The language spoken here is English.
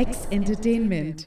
X Entertainment.